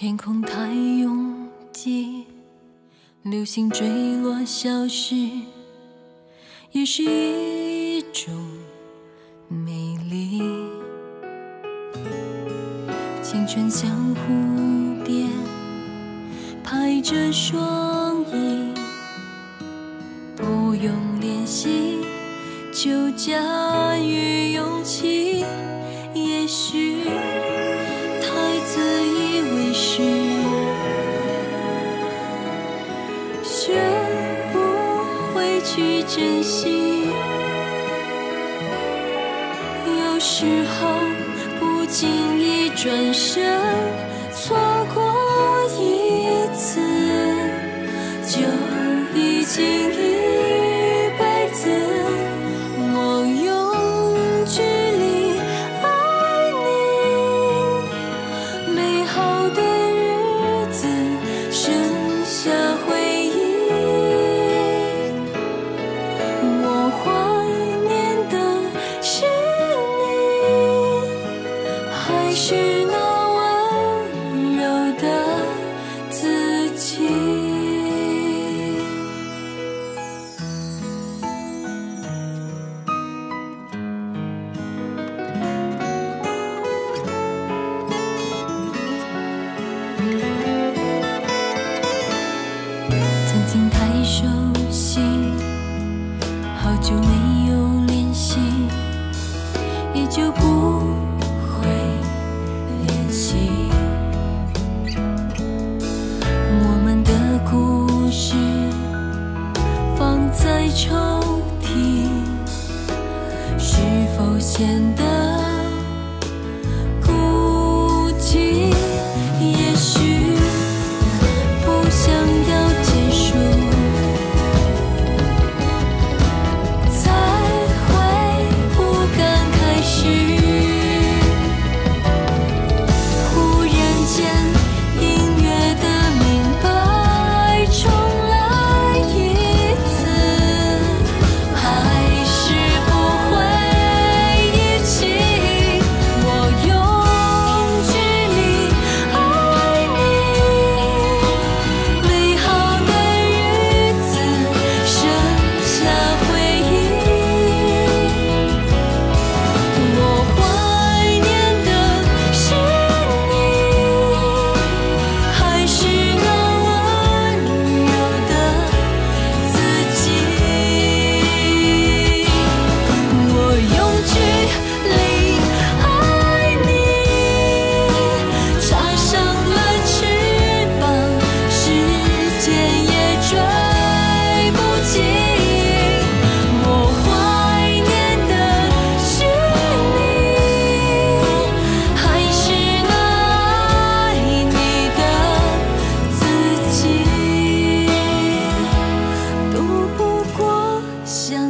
天空太拥挤，流星坠落消失，也是一种美丽。青春像蝴蝶，拍着双翼，不用练习就驾驭勇气。也许以为是，学不会去珍惜。有时候不经意转身，错过一次，就已经好的日子剩下回忆我怀念的是你还是那温柔的就没有联系也就不会联系。我们的故事放在抽屉是否显得想